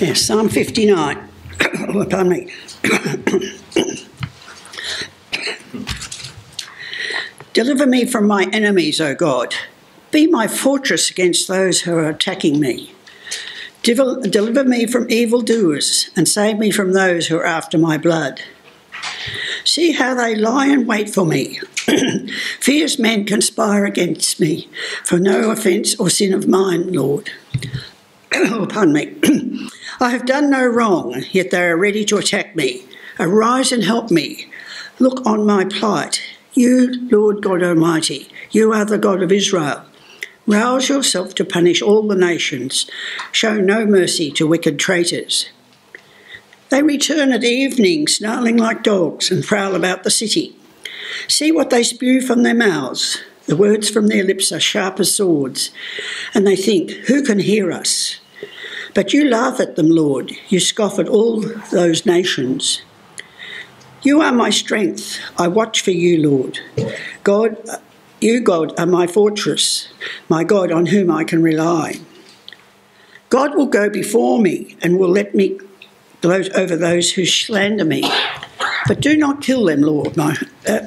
Yes, Psalm 59. oh, pardon me. Deliver me from my enemies, O God. Be my fortress against those who are attacking me. Deliver me from evildoers and save me from those who are after my blood. See how they lie in wait for me. Fierce men conspire against me for no offence or sin of mine, Lord. oh, pardon me. I have done no wrong, yet they are ready to attack me. Arise and help me. Look on my plight. You, Lord God Almighty, you are the God of Israel. Rouse yourself to punish all the nations. Show no mercy to wicked traitors. They return at evening, snarling like dogs, and prowl about the city. See what they spew from their mouths. The words from their lips are sharp as swords, and they think, Who can hear us? But you laugh at them, Lord. You scoff at all those nations. You are my strength. I watch for you, Lord. God, you, God, are my fortress, my God on whom I can rely. God will go before me and will let me gloat over those who slander me. But do not kill them, Lord, my uh,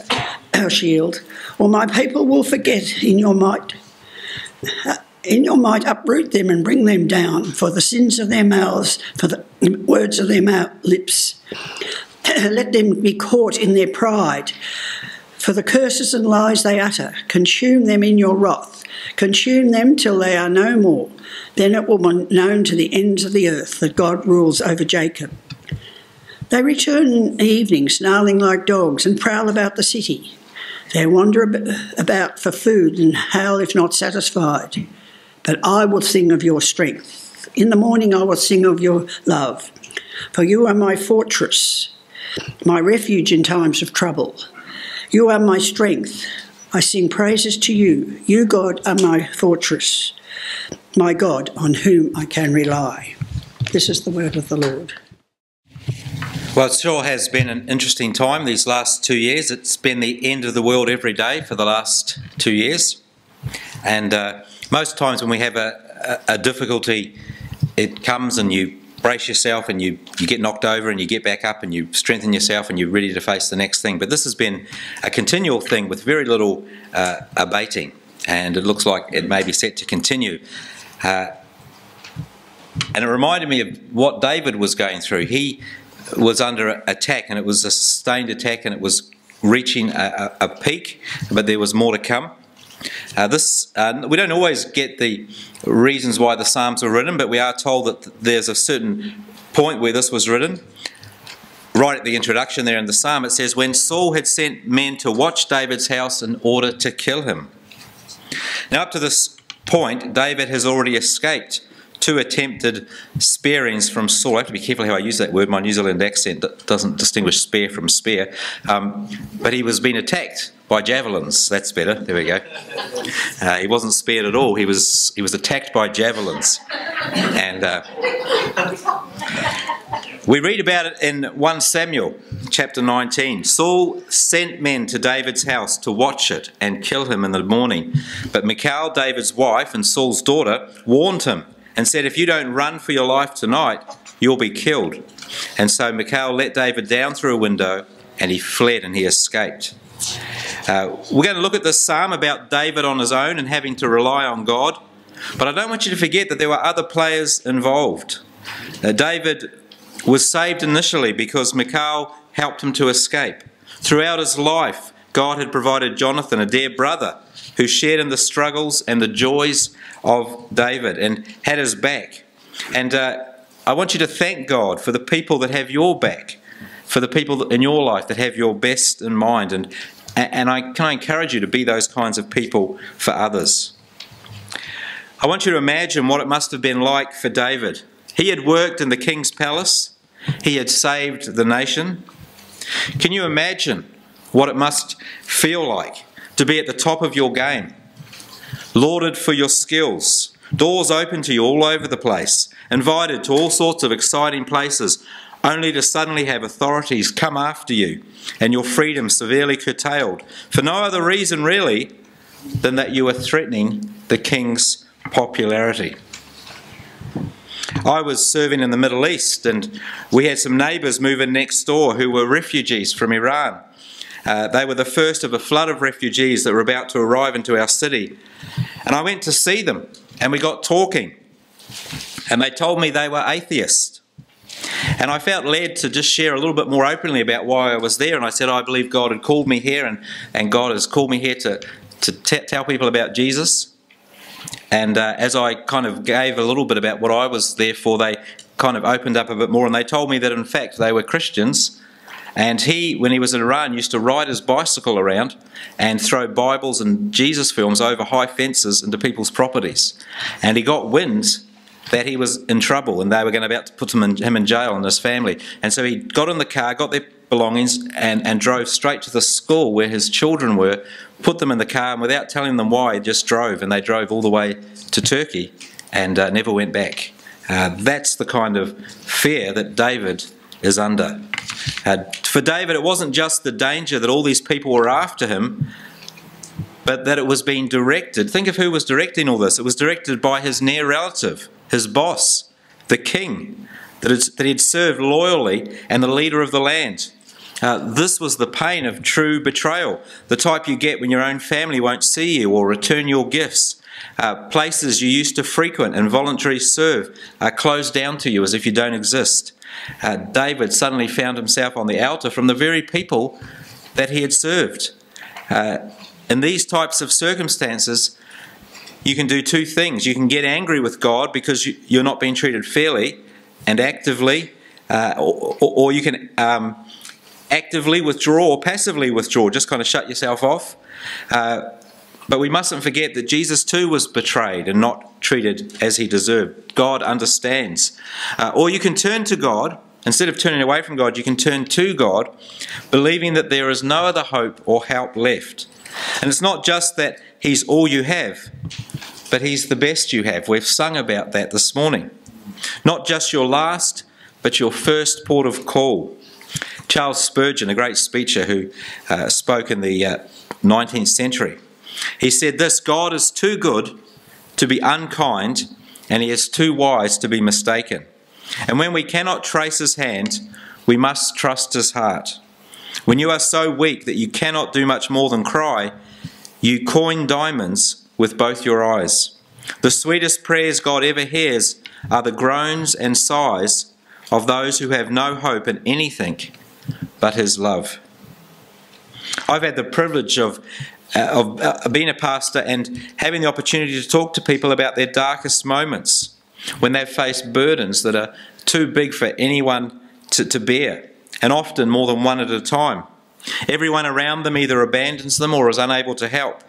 our shield, or my people will forget in your might. Uh, in your might, uproot them and bring them down for the sins of their mouths, for the words of their mouth, lips. Let them be caught in their pride. For the curses and lies they utter, consume them in your wrath. Consume them till they are no more. Then it will be known to the ends of the earth that God rules over Jacob. They return in the evening, snarling like dogs, and prowl about the city. They wander about for food and howl if not satisfied. But I will sing of your strength. In the morning I will sing of your love. For you are my fortress, my refuge in times of trouble. You are my strength. I sing praises to you. You, God, are my fortress, my God, on whom I can rely. This is the word of the Lord. Well, it sure has been an interesting time these last two years. It's been the end of the world every day for the last two years. And uh, most times when we have a, a, a difficulty, it comes and you brace yourself and you, you get knocked over and you get back up and you strengthen yourself and you're ready to face the next thing. But this has been a continual thing with very little uh, abating, and it looks like it may be set to continue. Uh, and it reminded me of what David was going through. He was under attack, and it was a sustained attack, and it was reaching a, a, a peak, but there was more to come. Uh, this uh, we don't always get the reasons why the Psalms were written, but we are told that there's a certain point where this was written. Right at the introduction there in the Psalm, it says, When Saul had sent men to watch David's house in order to kill him. Now, up to this point, David has already escaped two attempted sparings from Saul. I have to be careful how I use that word. My New Zealand accent doesn't distinguish spare from spare. Um, but he was being attacked by javelins. That's better. There we go. Uh, he wasn't spared at all. He was he was attacked by javelins, and uh, we read about it in 1 Samuel chapter 19. Saul sent men to David's house to watch it and kill him in the morning. But Michal, David's wife and Saul's daughter, warned him and said, If you don't run for your life tonight, you'll be killed. And so Michal let David down through a window and he fled and he escaped. Uh, we're going to look at this psalm about David on his own and having to rely on God. But I don't want you to forget that there were other players involved. Uh, David was saved initially because Michal helped him to escape. Throughout his life, God had provided Jonathan, a dear brother, who shared in the struggles and the joys of David and had his back. And uh, I want you to thank God for the people that have your back, for the people in your life that have your best in mind. And, and I can I encourage you to be those kinds of people for others. I want you to imagine what it must have been like for David. He had worked in the king's palace, he had saved the nation. Can you imagine what it must feel like to be at the top of your game? lauded for your skills, doors open to you all over the place, invited to all sorts of exciting places, only to suddenly have authorities come after you and your freedom severely curtailed, for no other reason really than that you were threatening the king's popularity. I was serving in the Middle East, and we had some neighbours move in next door who were refugees from Iran. Uh, they were the first of a flood of refugees that were about to arrive into our city. And I went to see them, and we got talking. And they told me they were atheists. And I felt led to just share a little bit more openly about why I was there. And I said, I believe God had called me here, and, and God has called me here to, to tell people about Jesus. And uh, as I kind of gave a little bit about what I was there for, they kind of opened up a bit more and they told me that in fact they were Christians. And he, when he was in Iran, used to ride his bicycle around and throw Bibles and Jesus films over high fences into people's properties. And he got wind that he was in trouble and they were going to about to put him in, him in jail and his family. And so he got in the car, got their belongings, and, and drove straight to the school where his children were, put them in the car, and without telling them why, just drove. And they drove all the way to Turkey and uh, never went back. Uh, that's the kind of fear that David is under. Uh, for David, it wasn't just the danger that all these people were after him, but that it was being directed. Think of who was directing all this. It was directed by his near relative, his boss, the king, that, that he'd served loyally, and the leader of the land. Uh, this was the pain of true betrayal, the type you get when your own family won't see you or return your gifts. Uh, places you used to frequent and voluntarily serve are closed down to you as if you don't exist. Uh, David suddenly found himself on the altar from the very people that he had served. Uh, in these types of circumstances, you can do two things. You can get angry with God because you, you're not being treated fairly and actively, uh, or, or, you can um, actively withdraw or passively withdraw, just kind of shut yourself off. Uh, but we mustn't forget that Jesus too was betrayed and not treated as he deserved. God understands. Uh, or you can turn to God. Instead of turning away from God, you can turn to God, believing that there is no other hope or help left. And it's not just that He's all you have, but He's the best you have. We've sung about that this morning. Not just your last, but your first port of call. Charles Spurgeon, a great speaker who uh, spoke in the uh, 19th century, he said this God is too good to be unkind, and he is too wise to be mistaken. And when we cannot trace his hand, we must trust his heart. When you are so weak that you cannot do much more than cry, you coin diamonds with both your eyes. The sweetest prayers God ever hears are the groans and sighs of those who have no hope in anything but his love. I've had the privilege of, of uh, being a pastor and having the opportunity to talk to people about their darkest moments when they've faced burdens that are too big for anyone to, to bear, and often more than one at a time. Everyone around them either abandons them or is unable to help.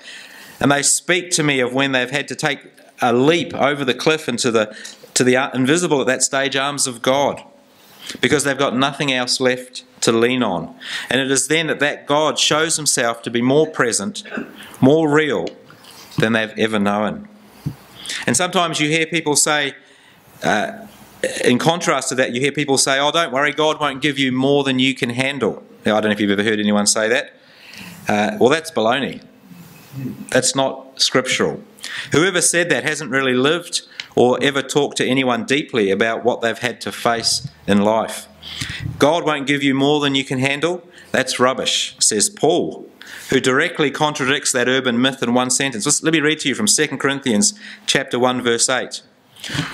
And they speak to me of when they've had to take a leap over the cliff into the, to the invisible at that stage arms of God because they've got nothing else left to lean on. And it is then that that God shows himself to be more present, more real than they've ever known. And sometimes you hear people say, uh, in contrast to that, you hear people say, Oh, don't worry, God won't give you more than you can handle. Now, I don't know if you've ever heard anyone say that. Uh, well, that's baloney. That's not scriptural. Whoever said that hasn't really lived or ever talk to anyone deeply about what they've had to face in life. God won't give you more than you can handle. That's rubbish, says Paul, who directly contradicts that urban myth in one sentence. Let me read to you from 2 Corinthians chapter 1 verse 8.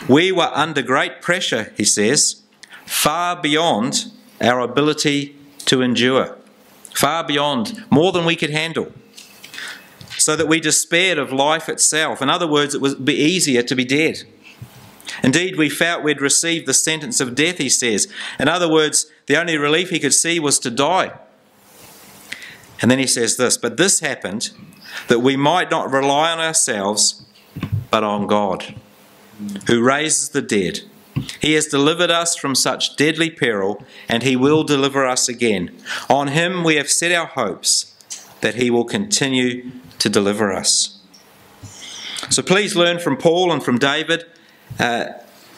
We were under great pressure, he says, far beyond our ability to endure, far beyond more than we could handle so that we despaired of life itself. In other words, it would be easier to be dead. Indeed, we felt we'd received the sentence of death, he says. In other words, the only relief he could see was to die. And then he says this But this happened that we might not rely on ourselves, but on God, who raises the dead. He has delivered us from such deadly peril, and he will deliver us again. On him we have set our hopes that he will continue to deliver us. So please learn from Paul and from David. Uh,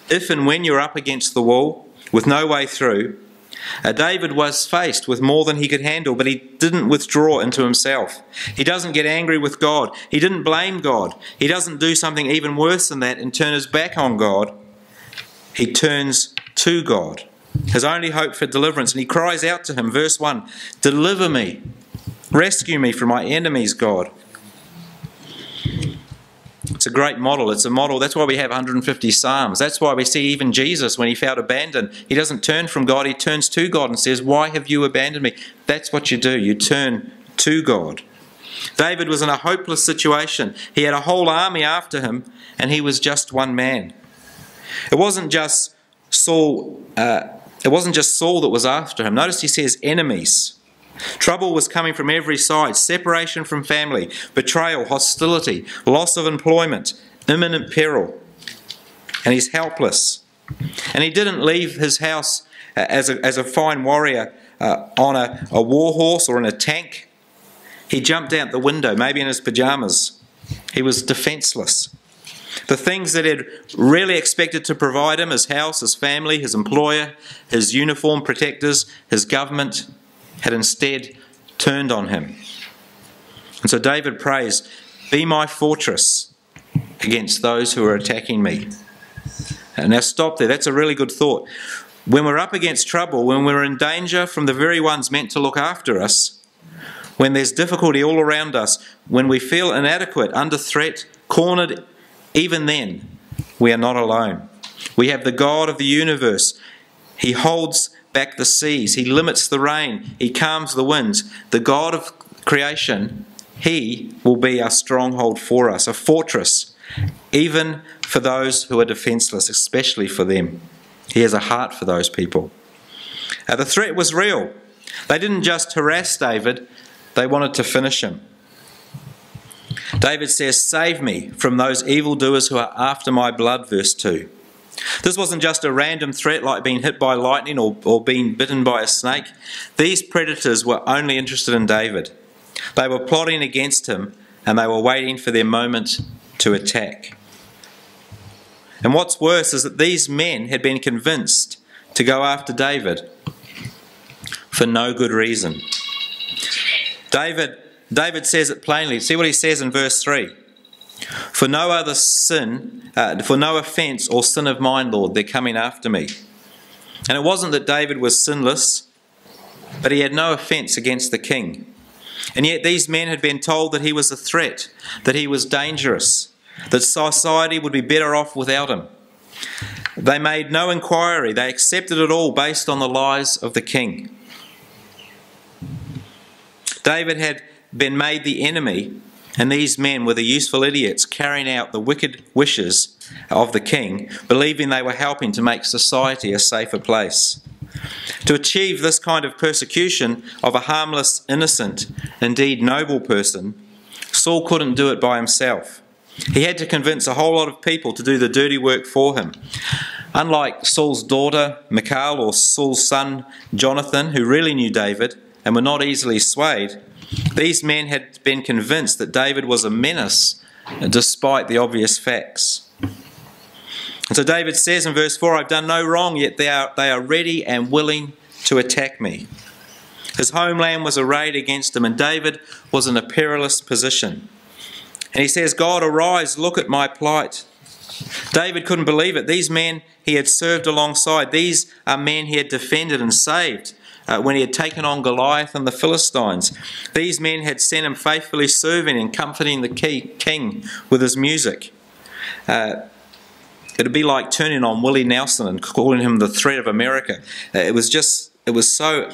if and when you're up against the wall with no way through, uh, David was faced with more than he could handle, but he didn't withdraw into himself. He doesn't get angry with God. He didn't blame God. He doesn't do something even worse than that and turn his back on God. he turns to God, his only hope for deliverance, and he cries out to him, verse 1 Deliver me, rescue me from my enemies, God. It's a great model. It's a model. That's why we have 150 Psalms. That's why we see even Jesus, when he felt abandoned, he doesn't turn from God, he turns to God and says, Why have you abandoned me? That's what you do. You turn to God. David was in a hopeless situation. He had a whole army after him, and he was just one man. It wasn't just Saul. Uh, it wasn't just Saul that was after him. Notice he says enemies. Trouble was coming from every side separation from family, betrayal, hostility, loss of employment, imminent peril. And he's helpless. And he didn't leave his house uh, as a, as a fine warrior uh, on a, a war horse or in a tank. He jumped out the window, maybe in his pajamas. He was defenseless. The things that he'd really expected to provide him his house, his family, his employer, his uniform protectors, his government had instead turned on him. And so David prays, Be my fortress against those who are attacking me. And now, stop there. That's a really good thought. When we're up against trouble, when we're in danger from the very ones meant to look after us, when there's difficulty all around us, when we feel inadequate, under threat, cornered, even then, we are not alone. We have the God of the universe. He holds back the seas, He limits the rain, He calms the winds. The God of creation, He will be our stronghold for us, a fortress, even for those who are defenseless, especially for them. He has a heart for those people. Now, the threat was real. They didn't just harass David, they wanted to finish him. David says, Save me from those evildoers who are after my blood, verse 2. This wasn't just a random threat like being hit by lightning or, or being bitten by a snake. These predators were only interested in David. They were plotting against him and they were waiting for their moment to attack. And what's worse is that these men had been convinced to go after David for no good reason. David, David says it plainly. See what he says in verse 3. For no other sin, uh, for no offence or sin of mine, Lord, they're coming after me. And it wasn't that David was sinless, but he had no offence against the king. And yet these men had been told that he was a threat, that he was dangerous, that society would be better off without him. They made no inquiry, they accepted it all based on the lies of the king. David had been made the enemy and these men were the useful idiots carrying out the wicked wishes of the king, believing they were helping to make society a safer place. To achieve this kind of persecution of a harmless, innocent, indeed noble person, Saul couldn't do it by himself. He had to convince a whole lot of people to do the dirty work for him. Unlike Saul's daughter, Michal, or Saul's son, Jonathan, who really knew David and were not easily swayed, these men had been convinced that David was a menace despite the obvious facts. And so David says in verse 4 I've done no wrong, yet they are, they are ready and willing to attack me. His homeland was arrayed against him, and David was in a perilous position. And he says, God, arise, look at my plight. David couldn't believe it. These men he had served alongside, these are men he had defended and saved uh, when he had taken on Goliath and the Philistines. These men had seen him faithfully serving and comforting the king with his music. Uh, it'd be like turning on Willie Nelson and calling him the threat of America. Uh, it was just, it was so,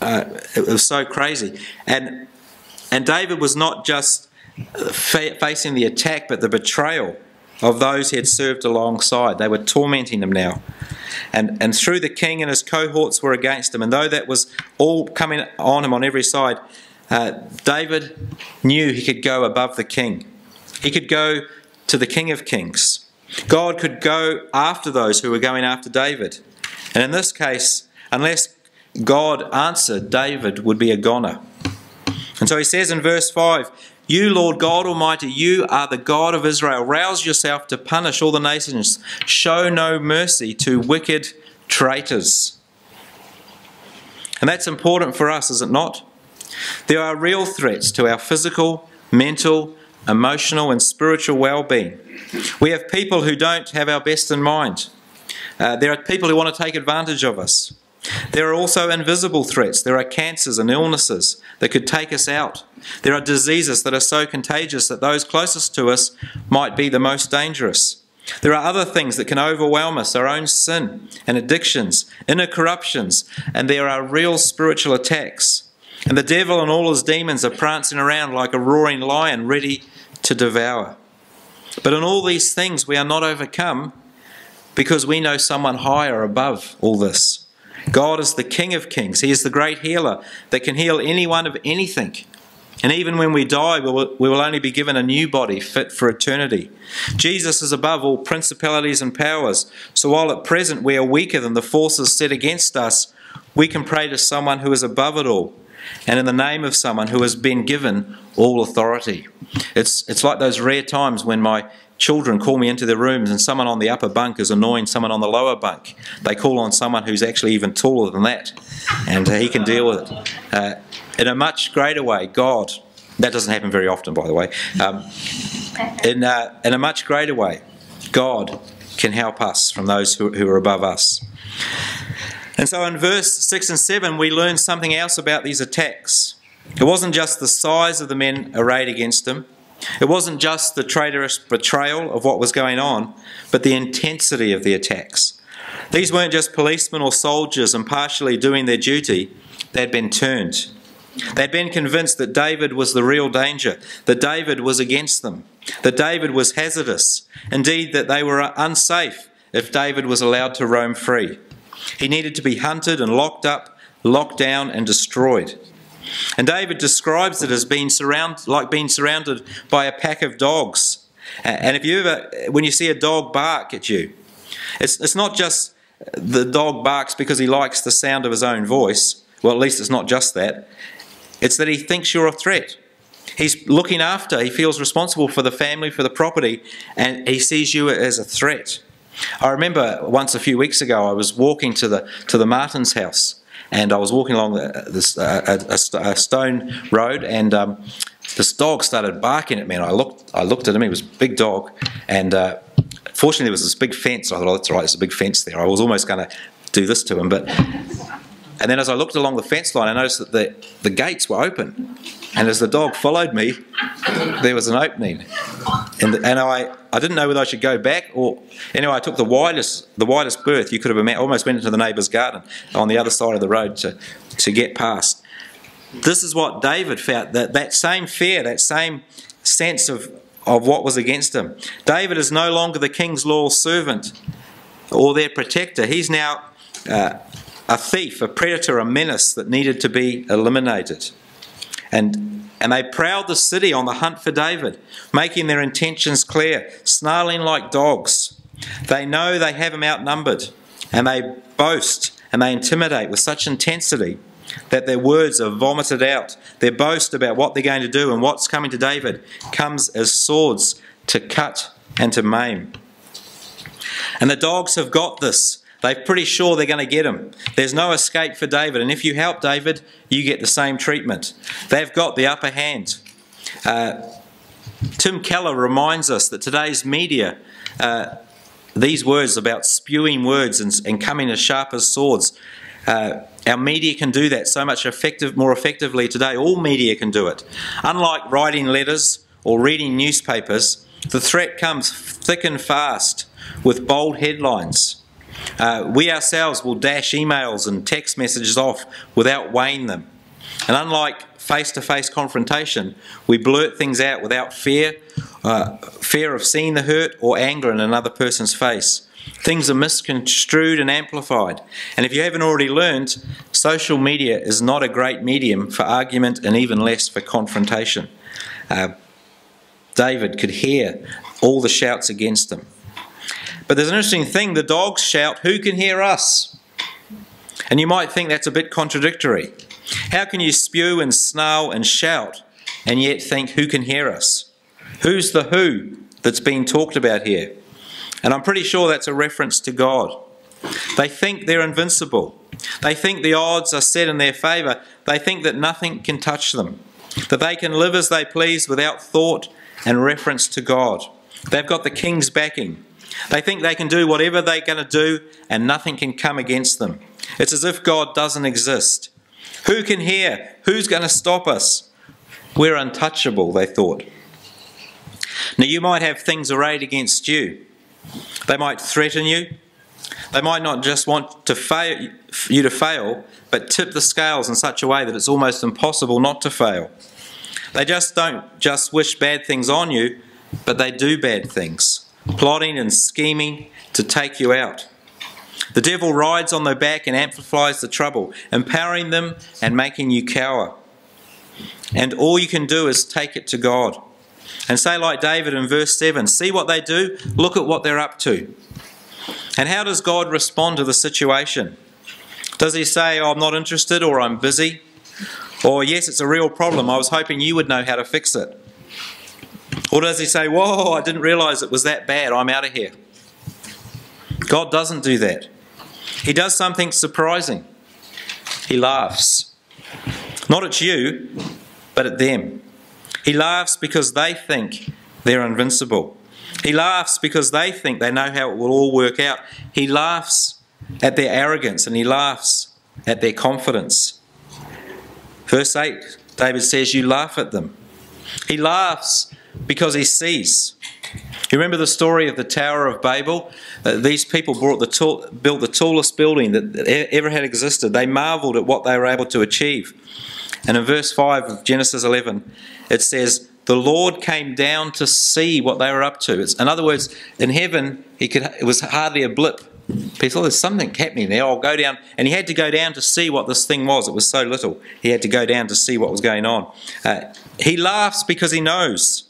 uh, it was so crazy. And and David was not just fa- facing the attack, but the betrayal of those he had served alongside. They were tormenting him now. And, and through the king and his cohorts were against him. And though that was all coming on him on every side, uh, David knew he could go above the king. He could go to the King of Kings. God could go after those who were going after David. And in this case, unless God answered, David would be a goner. And so he says in verse 5 you, Lord God Almighty, you are the God of Israel. Rouse yourself to punish all the nations. Show no mercy to wicked traitors. And that's important for us, is it not? There are real threats to our physical, mental, emotional, and spiritual well being. We have people who don't have our best in mind. Uh, there are people who want to take advantage of us. There are also invisible threats. There are cancers and illnesses that could take us out. There are diseases that are so contagious that those closest to us might be the most dangerous. There are other things that can overwhelm us, our own sin and addictions, inner corruptions, and there are real spiritual attacks. And the devil and all his demons are prancing around like a roaring lion ready to devour. But in all these things, we are not overcome because we know someone higher above all this. God is the King of kings. He is the great healer that can heal anyone of anything. And even when we die, we will, only be given a new body fit for eternity. Jesus is above all principalities and powers. So while at present we are weaker than the forces set against us, we can pray to someone who is above it all and in the name of someone who has been given all authority. It's, it's like those rare times when my children call me into their rooms and someone on the upper bunk is annoying someone on the lower bunk. They call on someone who's actually even taller than that, and uh, he can deal with it. Uh, in a much greater way, God, that doesn't happen very often, by the way, um, in, uh, in a much greater way, God can help us from those who, who are above us. And so in verse 6 and 7, we learn something else about these attacks. It wasn't just the size of the men arrayed against him, it wasn't just the traitorous betrayal of what was going on, but the intensity of the attacks. These weren't just policemen or soldiers impartially doing their duty, they'd been turned. They'd been convinced that David was the real danger, that David was against them, that David was hazardous, indeed, that they were unsafe if David was allowed to roam free. He needed to be hunted and locked up, locked down, and destroyed. And David describes it as being surround, like being surrounded by a pack of dogs. And if you ever, when you see a dog bark at you, it's, it's not just the dog barks because he likes the sound of his own voice. Well, at least it's not just that. It's that he thinks you're a threat. He's looking after, he feels responsible for the family, for the property, and he sees you as a threat. I remember once a few weeks ago, I was walking to the to the Martin's house, and I was walking along this uh, a, a, stone road, and um, this dog started barking at me. And I looked, I looked at him. He was a big dog, and uh, fortunately there was this big fence. I thought, oh, that's right, there's a big fence there. I was almost going to do this to him, but and then as I looked along the fence line, I noticed that the, the gates were open. And as the dog followed me, there was an opening. And, and I, I didn't know whether I should go back or. Anyway, I took the widest, the widest berth you could have imagined. almost went into the neighbour's garden on the other side of the road to, to get past. This is what David felt that, that same fear, that same sense of, of what was against him. David is no longer the king's loyal servant or their protector. He's now uh, a thief, a predator, a menace that needed to be eliminated. And, and they prowled the city on the hunt for David, making their intentions clear, snarling like dogs. They know they have him outnumbered, and they boast and they intimidate with such intensity that their words are vomited out. Their boast about what they're going to do and what's coming to David comes as swords to cut and to maim. And the dogs have got this. They're pretty sure they're going to get him. There's no escape for David. And if you help David, you get the same treatment. They've got the upper hand. Uh, Tim Keller reminds us that today's media, uh, these words about spewing words and, and, coming as sharp as swords, uh, our media can do that so much effective, more effectively today. All media can do it. Unlike writing letters or reading newspapers, the threat comes thick and fast with bold headlines. Uh, we ourselves will dash emails and text messages off without weighing them. And unlike face to face confrontation, we blurt things out without fear, uh, fear of seeing the hurt or anger in another person's face. Things are misconstrued and amplified. And if you haven't already learned, social media is not a great medium for argument and even less for confrontation. Uh, David could hear all the shouts against him. But there's an interesting thing the dogs shout, Who can hear us? And you might think that's a bit contradictory. How can you spew and snarl and shout and yet think, Who can hear us? Who's the who that's being talked about here? And I'm pretty sure that's a reference to God. They think they're invincible. They think the odds are set in their favour. They think that nothing can touch them, that they can live as they please without thought and reference to God. They've got the king's backing. They think they can do whatever they're going to do and nothing can come against them. It's as if God doesn't exist. Who can hear? Who's going to stop us? We're untouchable, they thought. Now, you might have things arrayed against you. They might threaten you. They might not just want to fail, you to fail, but tip the scales in such a way that it's almost impossible not to fail. They just don't just wish bad things on you, but they do bad things, plotting and scheming to take you out. The devil rides on their back and amplifies the trouble, empowering them and making you cower. And all you can do is take it to God. And say, like David in verse 7 see what they do, look at what they're up to. And how does God respond to the situation? Does he say, oh, I'm not interested or I'm busy? Or, yes, it's a real problem. I was hoping you would know how to fix it. Or does he say, whoa, I didn't realize it was that bad. I'm out of here. God doesn't do that. He does something surprising. He laughs. Not at you, but at them. He laughs because they think they're invincible. He laughs because they think they know how it will all work out. He laughs at their arrogance and he laughs at their confidence. Verse 8, David says, You laugh at them. He laughs because he sees. You remember the story of the Tower of Babel? Uh, these people the tall, built the tallest building that ever had existed. They marveled at what they were able to achieve. And in verse 5 of Genesis 11, it says, The Lord came down to see what they were up to. It's, in other words, in heaven, he could, it was hardly a blip. He People, there's something happening there. I'll go down. And he had to go down to see what this thing was. It was so little. He had to go down to see what was going on. Uh, he laughs because he knows.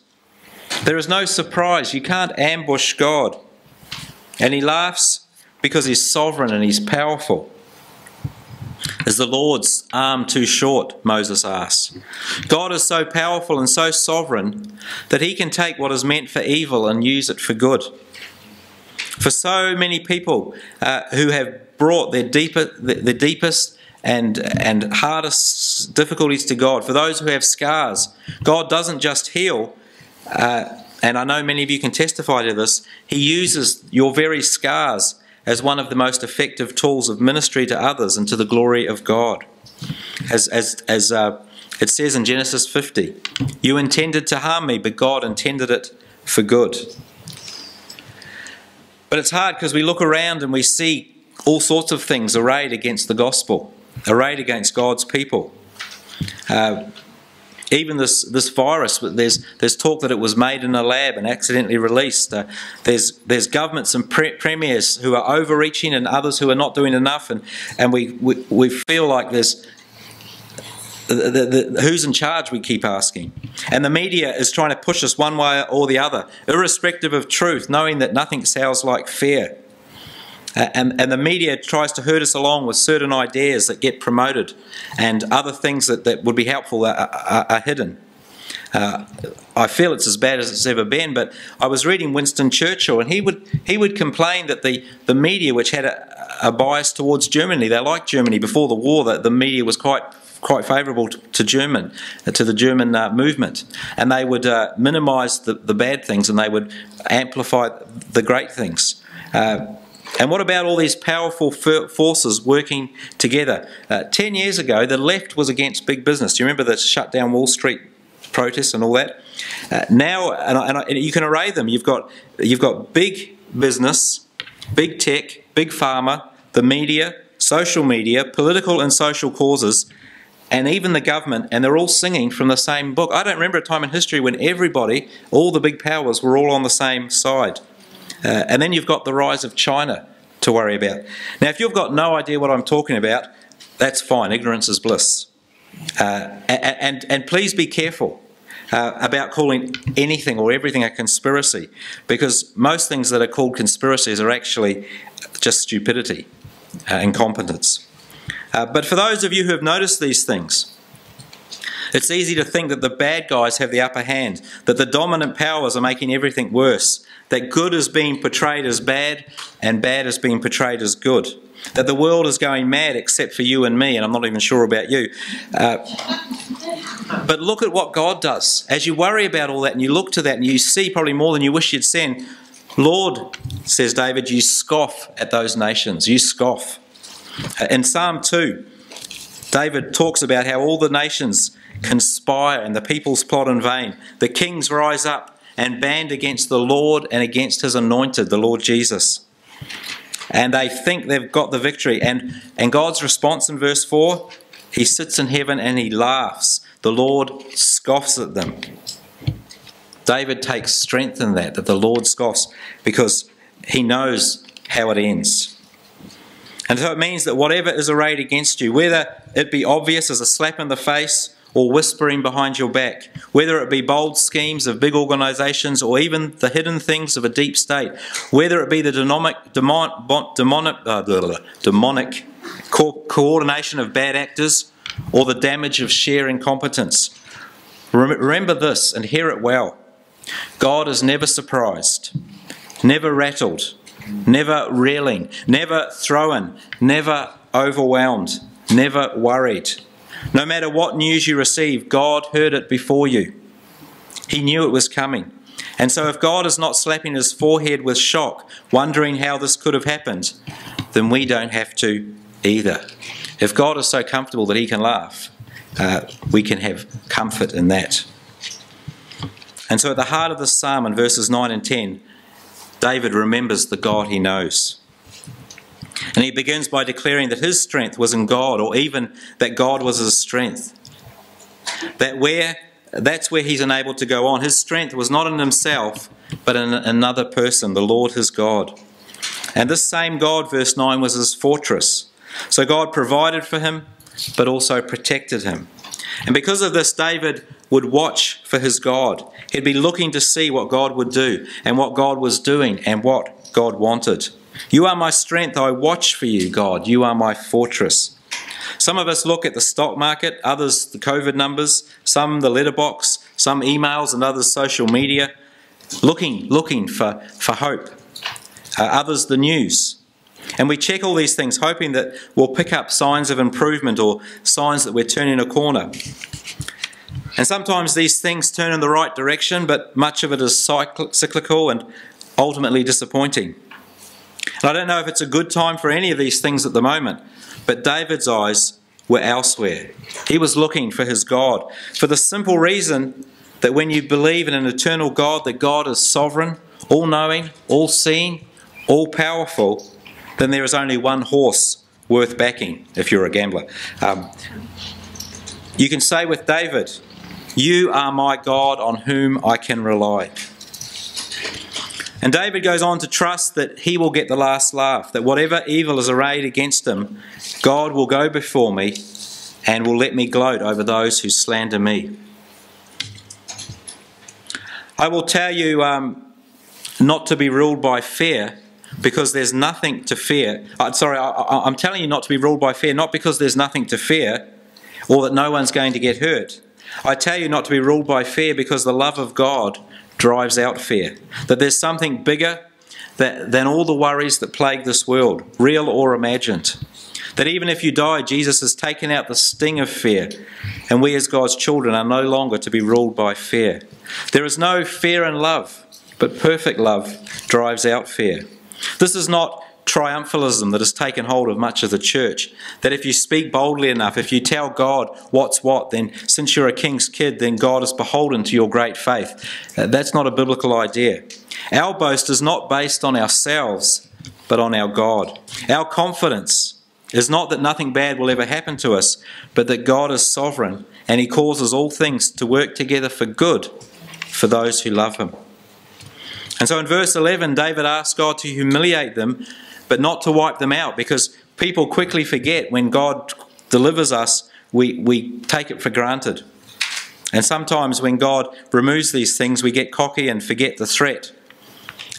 There is no surprise. You can't ambush God. And he laughs because he's sovereign and he's powerful. Is the Lord's arm too short? Moses asks. God is so powerful and so sovereign that he can take what is meant for evil and use it for good. For so many people uh, who have brought their, deeper, the deepest and, and hardest difficulties to God, for those who have scars, God doesn't just heal, uh, and I know many of you can testify to this, He uses your very scars as one of the most effective tools of ministry to others and to the glory of God. As, as, as uh, it says in Genesis 50, you intended to harm me, but God intended it for good. But it's hard because we look around and we see all sorts of things arrayed against the gospel, arrayed against God's people. Uh, even this, this virus, there's, there's talk that it was made in a lab and accidentally released. Uh, there's, there's governments and pre- premiers who are overreaching and others who are not doing enough. And, and we, we, we feel like there's the, the, the, who's in charge, we keep asking. And the media is trying to push us one way or the other, irrespective of truth, knowing that nothing sounds like fear. And, and the media tries to herd us along with certain ideas that get promoted and other things that, that would be helpful are, are, are hidden. Uh, I feel it's as bad as it's ever been, but I was reading Winston Churchill, and he would he would complain that the, the media, which had a, a bias towards Germany, they liked Germany before the war. That the media was quite quite favourable to, to, German to the German uh, movement, and they would uh, minimise the, the bad things and they would amplify the great things. Uh, and what about all these powerful forces working together? Uh, Ten years ago, the left was against big business. Do you remember the shut down Wall Street protests and all that? Uh, now, and, I, and, I, and you can array them. You've got you've got big business, big tech, big pharma, the media, social media, political and social causes, and even the government, and they're all singing from the same book. I don't remember a time in history when everybody, all the big powers, were all on the same side. Uh, and then you've got the rise of China to worry about. Now, if you've got no idea what I'm talking about, that's fine. Ignorance is bliss. Uh, and, and, and, please be careful uh, about calling anything or everything a conspiracy, because most things that are called conspiracies are actually just stupidity, uh, incompetence. Uh, but for those of you who have noticed these things, it's easy to think that the bad guys have the upper hand, that the dominant powers are making everything worse, that good is being portrayed as bad and bad is being portrayed as good, that the world is going mad except for you and me, and I'm not even sure about you. Uh, but look at what God does. As you worry about all that and you look to that and you see probably more than you wish you'd seen, Lord, says David, you scoff at those nations. You scoff. In Psalm 2, David talks about how all the nations conspire and the peoples plot in vain. The kings rise up and band against the Lord and against his anointed, the Lord Jesus. And they think they've got the victory. And, and God's response in verse 4 He sits in heaven and he laughs. The Lord scoffs at them. David takes strength in that, that the Lord scoffs, because he knows how it ends. And so it means that whatever is arrayed against you, whether it be obvious as a slap in the face or whispering behind your back, whether it be bold schemes of big organizations or even the hidden things of a deep state, whether it be the demonic, demonic, uh, demonic co- coordination of bad actors or the damage of sheer incompetence. Remember this and hear it well. God is never surprised, never rattled, never reeling, never thrown, never overwhelmed, never worried. No matter what news you receive, God heard it before you. He knew it was coming. And so, if God is not slapping his forehead with shock, wondering how this could have happened, then we don't have to either. If God is so comfortable that he can laugh, uh, we can have comfort in that. And so, at the heart of this psalm in verses 9 and 10, David remembers the God he knows. And he begins by declaring that his strength was in God, or even that God was his strength. That where that's where he's enabled to go on. His strength was not in himself, but in another person, the Lord his God. And this same God, verse 9, was his fortress. So God provided for him, but also protected him. And because of this, David would watch for his God. He'd be looking to see what God would do and what God was doing and what God wanted. You are my strength. I watch for you, God. You are my fortress. Some of us look at the stock market, others the COVID numbers, some the letterbox, some emails, and others social media, looking, looking for, for hope. Uh, others the news. And we check all these things, hoping that we'll pick up signs of improvement or signs that we're turning a corner. And sometimes these things turn in the right direction, but much of it is cyclical and ultimately disappointing. I don't know if it's a good time for any of these things at the moment, but David's eyes were elsewhere. He was looking for his God for the simple reason that when you believe in an eternal God, that God is sovereign, all knowing, all seeing, all powerful, then there is only one horse worth backing if you're a gambler. Um, you can say with David, You are my God on whom I can rely. And David goes on to trust that he will get the last laugh, that whatever evil is arrayed against him, God will go before me and will let me gloat over those who slander me. I will tell you um, not to be ruled by fear because there's nothing to fear. Uh, sorry, I, am telling you not to be ruled by fear, not because there's nothing to fear or that no one's going to get hurt. I tell you not to be ruled by fear because the love of God drives out fear. That there's something bigger that, than all the worries that plague this world, real or imagined. That even if you die, Jesus has taken out the sting of fear, and we as God's children are no longer to be ruled by fear. There is no fear in love, but perfect love drives out fear. This is not triumphalism that has taken hold of much of the church. That if you speak boldly enough, if you tell God what's what, then since you're a king's kid, then God is beholden to your great faith. Uh, that's not a biblical idea. Our boast is not based on ourselves, but on our God. Our confidence is not that nothing bad will ever happen to us, but that God is sovereign and He causes all things to work together for good for those who love Him. And so in verse 11, David asks God to humiliate them but not to wipe them out because people quickly forget when God delivers us, we, we take it for granted. And sometimes when God removes these things, we get cocky and forget the threat.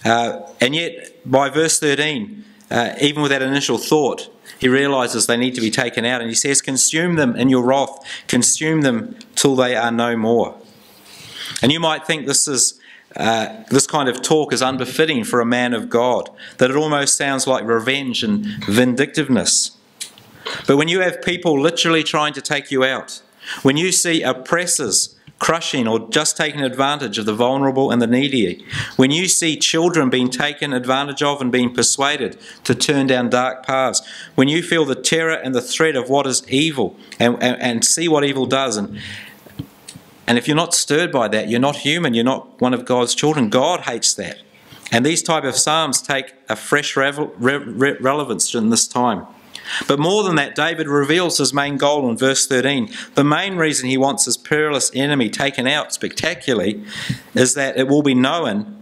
Uh, and yet, by verse 13, uh, even with that initial thought, he realizes they need to be taken out. And he says, Consume them in your wrath, consume them till they are no more. And you might think this is uh, this kind of talk is unbefitting for a man of God, that it almost sounds like revenge and vindictiveness. But when you have people literally trying to take you out, when you see oppressors crushing, or just taking advantage of the vulnerable and the needy, when you see children being taken advantage of and being persuaded to turn down dark paths, when you feel the terror and the threat of what is evil and, and, and see what evil does, and, and if you're not stirred by that, you're not human, you're not one of God's children. God hates that. And these type of psalms take a fresh revel, re, re, relevance in this time. But more than that, David reveals his main goal in verse 13. The main reason he wants his perilous enemy taken out spectacularly is that it will be known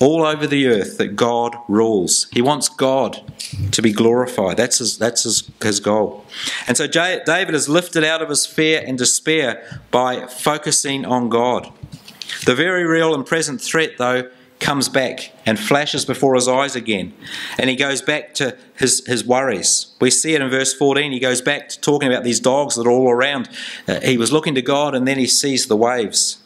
all over the earth that God rules. He wants God to be glorified. That's his, that's his, his goal. And so David is lifted out of his fear and despair by focusing on God. The very real and present threat, though, comes back and flashes before his eyes again. And he goes back to his, his worries. We see it in verse 14. He goes back to talking about these dogs that are all around. Uh, he was looking to God and then he sees the waves.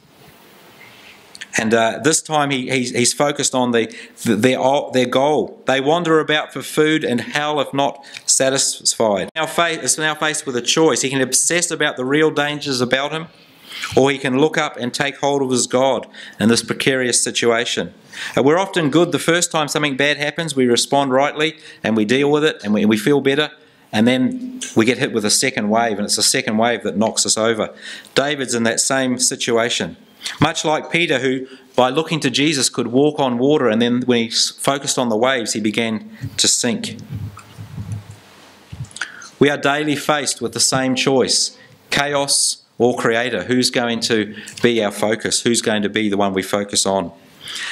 And uh, this time he, he's, he's, focused on the, the, their, their goal. They wander about for food and howl if not satisfied. Now is now faced with a choice. He can obsess about the real dangers about him, or he can look up and take hold of his God in this precarious situation. And we're often good the first time something bad happens, we respond rightly and we deal with it and we, we feel better. And then we get hit with a second wave, and it's a second wave that knocks us over. David's in that same situation. Much like Peter, who by looking to Jesus could walk on water, and then when he focused on the waves, he began to sink. We are daily faced with the same choice chaos or creator. Who's going to be our focus? Who's going to be the one we focus on?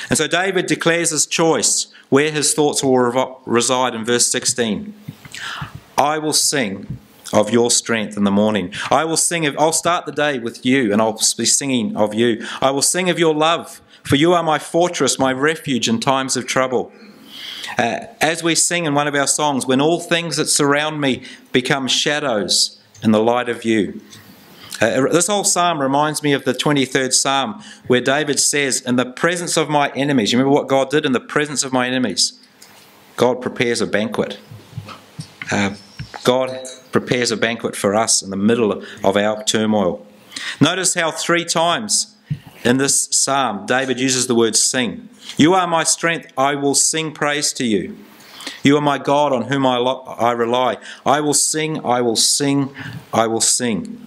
And so David declares his choice where his thoughts will reside in verse 16. I will sing of your strength in the morning. I will sing of, I'll start the day with you and I'll be singing of you. I will sing of your love, for you are my fortress, my refuge in times of trouble. Uh, as we sing in one of our songs, when all things that surround me become shadows in the light of you. Uh, this whole psalm reminds me of the 23rd psalm where David says, In the presence of my enemies, you remember what God did? In the presence of my enemies, God prepares a banquet. Uh, God prepares a banquet for us in the middle of our turmoil. Notice how three times in this psalm David uses the word sing. You are my strength, I will sing praise to you. You are my God on whom I, I rely. I will sing, I will sing, I will sing.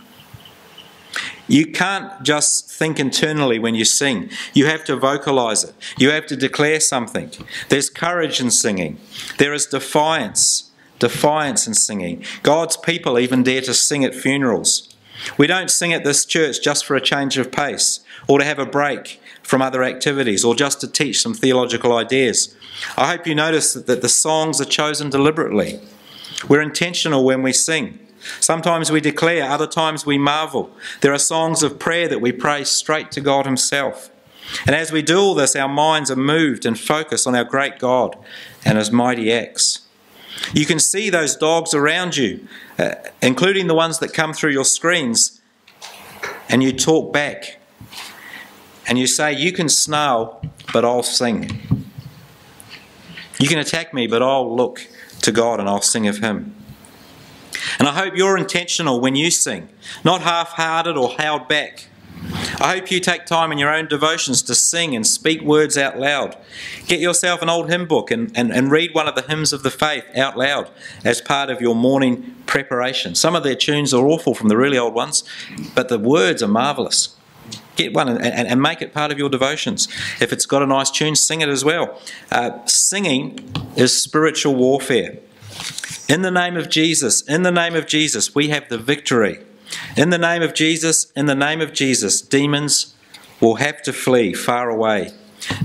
You can't just think internally when you sing. You have to vocalize it. You have to declare something. There's courage in singing. There is defiance. Defiance in singing. God's people even dare to sing at funerals. We don't sing at this church just for a change of pace or to have a break from other activities or just to teach some theological ideas. I hope you notice that the songs are chosen deliberately. We're intentional when we sing. Sometimes we declare, other times we marvel. There are songs of prayer that we pray straight to God Himself. And as we do all this, our minds are moved and focused on our great God and His mighty acts. You can see those dogs around you, uh, including the ones that come through your screens, and you talk back. And you say, You can snarl, but I'll sing. You can attack me, but I'll look to God and I'll sing of Him. And I hope you're intentional when you sing, not half hearted or held back. I hope you take time in your own devotions to sing and speak words out loud. Get yourself an old hymn book and, and, and read one of the hymns of the faith out loud as part of your morning preparation. Some of their tunes are awful from the really old ones, but the words are marvellous. Get one and, and, and, make it part of your devotions. If it's got a nice tune, sing it as well. Uh, singing is spiritual warfare. In the name of Jesus, in the name of Jesus, we have the victory. In the name of Jesus, in the name of Jesus, demons will have to flee far away.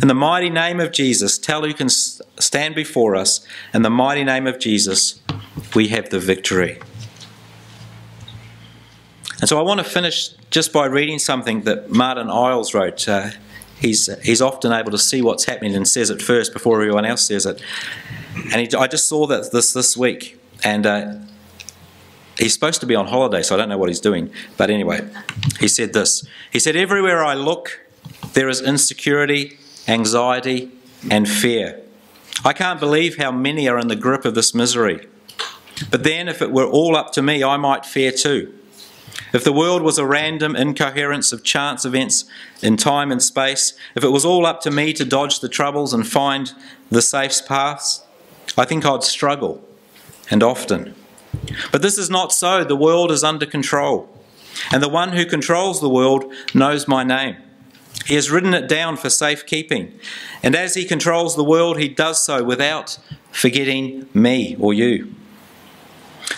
In the mighty name of Jesus, tell who can stand before us. In the mighty name of Jesus, we have the victory. And so I want to finish just by reading something that Martyn Iles wrote. Uh, he's, he's often able to see what's happening and says it first before everyone else says it. And he, I just saw that this this week, and uh, he's supposed to be on holiday, so I don't know what he's doing. But anyway, he said this. He said, "Everywhere I look, there is insecurity, anxiety, and fear. I can't believe how many are in the grip of this misery. But then, if it were all up to me, I might fear too. If the world was a random incoherence of chance events in time and space, if it was all up to me to dodge the troubles and find the safe paths, I think I'd struggle, and often. But this is not so. The world is under control. And the one who controls the world knows my name. He has written it down for safekeeping. And as he controls the world, he does so without forgetting me or you.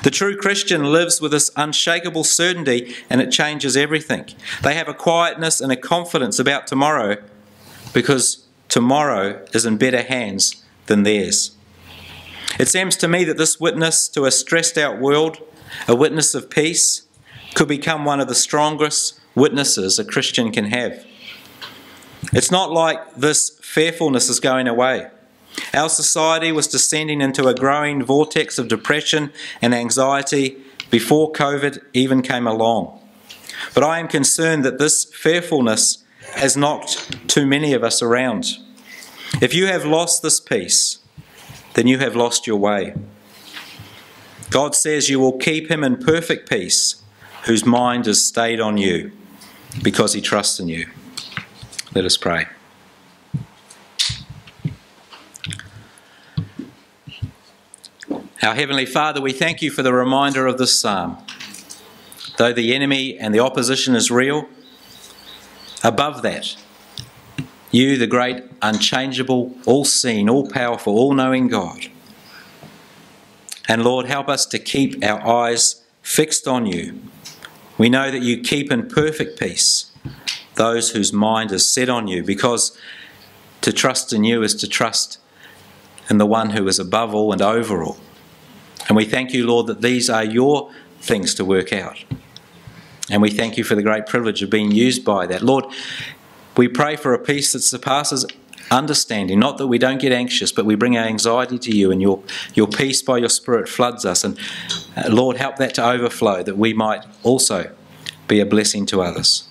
The true Christian lives with this unshakable certainty and it changes everything. They have a quietness and a confidence about tomorrow because tomorrow is in better hands than theirs. It seems to me that this witness to a stressed out world, a witness of peace, could become one of the strongest witnesses a Christian can have. It's not like this fearfulness is going away. Our society was descending into a growing vortex of depression and anxiety before COVID even came along. But I am concerned that this fearfulness has knocked too many of us around. If you have lost this peace, then you have lost your way. God says you will keep him in perfect peace, whose mind is stayed on you, because he trusts in you. Let us pray. Our Heavenly Father, we thank you for the reminder of this psalm. Though the enemy and the opposition is real, above that, you, the great, unchangeable, all seeing, all powerful, all knowing God. And Lord, help us to keep our eyes fixed on you. We know that you keep in perfect peace those whose mind is set on you, because to trust in you is to trust in the one who is above all and over all. And we thank you, Lord, that these are your things to work out. And we thank you for the great privilege of being used by that. Lord, we pray for a peace that surpasses understanding, not that we don't get anxious, but we bring our anxiety to you, and your, your peace by your Spirit floods us. And uh, Lord, help that to overflow, that we might also be a blessing to others.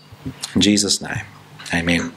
In Jesus' name, amen.